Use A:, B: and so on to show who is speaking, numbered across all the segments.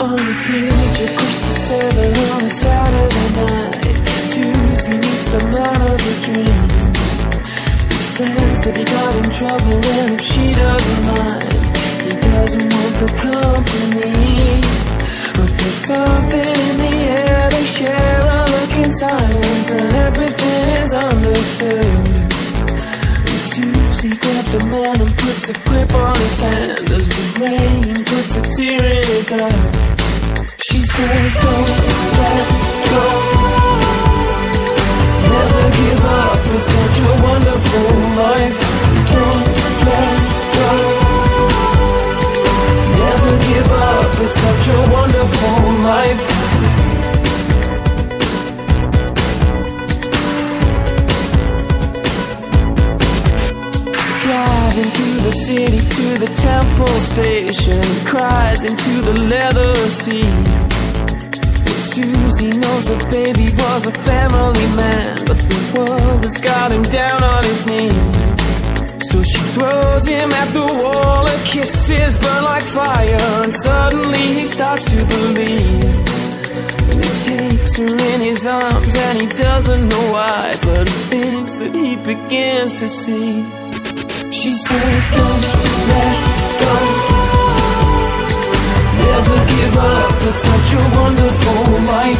A: On the bridge across the seven on a Saturday night, Susie meets the man of her dreams. He says that he got in trouble and if she doesn't mind, he doesn't want the company. But there's something in the air, they share a look in silence and everything is understood. Grabs a man and puts a grip on his hand. As the rain puts a tear in his eye She says, don't let go. Never give up, it's such a wonderful the city to the temple station Cries into the leather seat. Susie knows her baby was a family man But the world has got him down on his knees So she throws him at the wall Her kisses burn like fire And suddenly he starts to believe. He takes her in his arms and he doesn't know why But he thinks that he begins to see she says don't let go. Never give up, it's such a wonderful life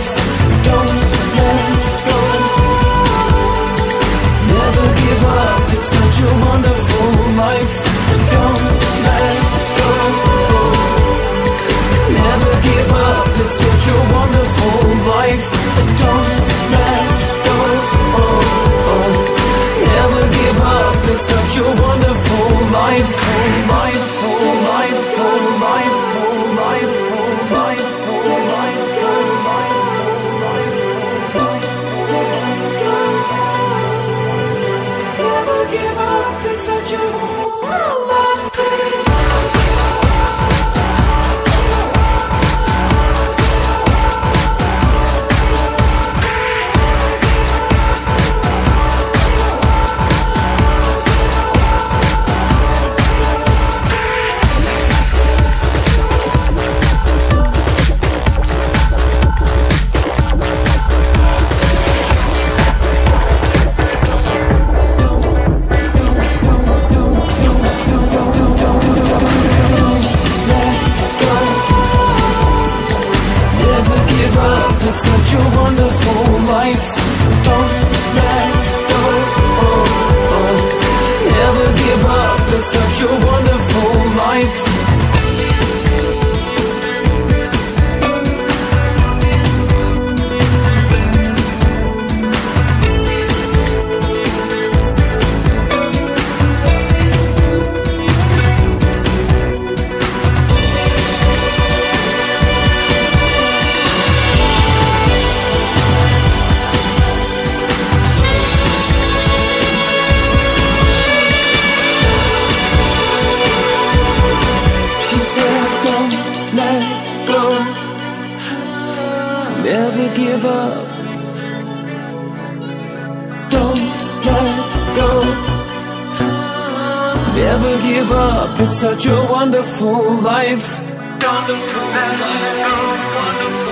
A: so true says don't let go. Never give up. Don't let go. Never give up. It's such a wonderful life. Wonderful life